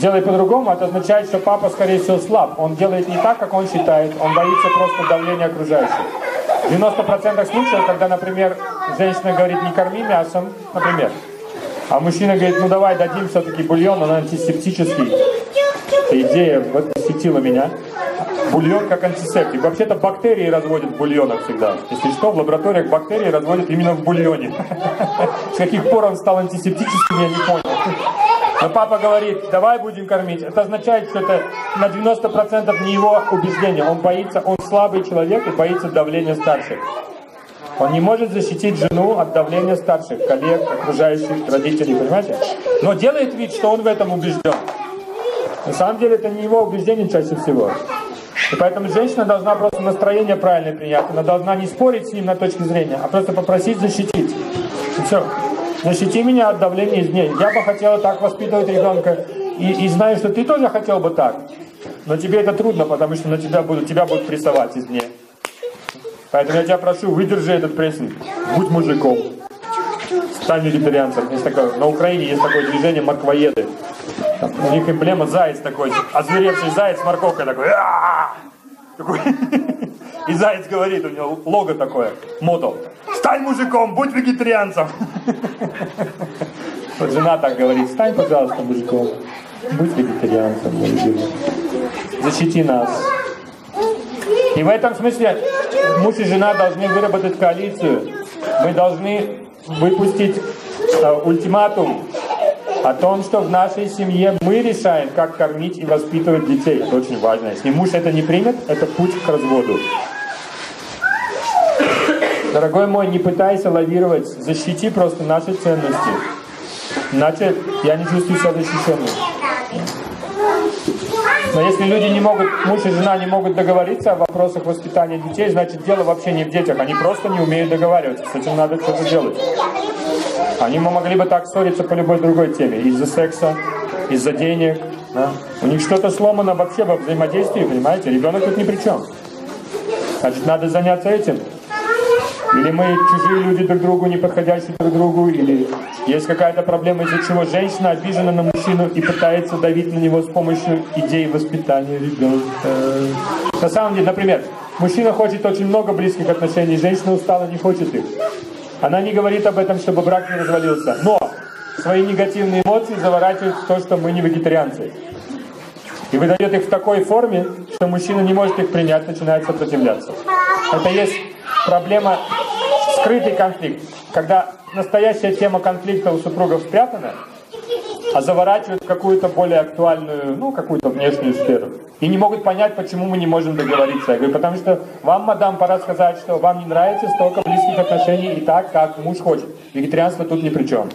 делай по-другому, это означает, что папа, скорее всего, слаб. Он делает не так, как он считает, он боится просто давления окружающих. В 90% случаев, когда, например, женщина говорит, не корми мясом, например, а мужчина говорит, ну давай дадим все-таки бульон, он антисептический. Эта идея вот посетила меня. Бульон как антисептик. Вообще-то бактерии разводят в бульонах всегда. Если что, в лабораториях бактерии разводят именно в бульоне. С каких пор он стал антисептическим, я не понял. Но папа говорит, давай будем кормить. Это означает, что это на 90% не его убеждение. Он боится, он слабый человек и боится давления старших. Он не может защитить жену от давления старших, коллег, окружающих, родителей, понимаете? Но делает вид, что он в этом убежден. На самом деле это не его убеждение чаще всего. И поэтому женщина должна просто настроение правильное принять. Она должна не спорить с ним на точке зрения, а просто попросить защитить. И все. Защити меня от давления извне. Я бы хотела так воспитывать ребенка. И, и знаю, что ты тоже хотел бы так. Но тебе это трудно, потому что на тебя будут, тебя будут прессовать извне. Поэтому я тебя прошу, выдержи этот прессинг. Будь мужиком. Стань вегетарианцем. Есть такое, на Украине есть такое движение морквоеды. У них эмблема заяц такой, озверевший заяц с морковкой такой. такой. И заяц говорит, у него лого такое, мото. Стань мужиком, будь вегетарианцем. Вот жена так говорит, стань, пожалуйста, мужиком, будь вегетарианцем, защити нас. И в этом смысле муж и жена должны выработать коалицию. Мы должны выпустить э, ультиматум о том, что в нашей семье мы решаем, как кормить и воспитывать детей. Это очень важно. Если муж это не примет, это путь к разводу. Дорогой мой, не пытайся лавировать, защити просто наши ценности. Иначе я не чувствую себя защищенным. Но если люди не могут, муж и жена не могут договориться о вопросах воспитания детей, значит дело вообще не в детях. Они просто не умеют договариваться. С этим надо что-то делать. Они могли бы так ссориться по любой другой теме. Из-за секса, из-за денег. Да? У них что-то сломано вообще во взаимодействии, понимаете? Ребенок тут ни при чем. Значит, надо заняться этим. Или мы чужие люди друг другу, не подходящие друг другу, или есть какая-то проблема, из-за чего женщина обижена на мужчину и пытается давить на него с помощью идей воспитания ребенка. На самом деле, например, мужчина хочет очень много близких отношений, женщина устала, не хочет их. Она не говорит об этом, чтобы брак не развалился, но свои негативные эмоции заворачивает в то, что мы не вегетарианцы. И выдает их в такой форме, что мужчина не может их принять, начинает сопротивляться. Это есть проблема, скрытый конфликт. Когда настоящая тема конфликта у супругов спрятана, а заворачивают в какую-то более актуальную, ну, какую-то внешнюю сферу. И не могут понять, почему мы не можем договориться. Я говорю, потому что вам, мадам, пора сказать, что вам не нравится столько близких отношений и так, как муж хочет. Вегетарианство тут ни при чем.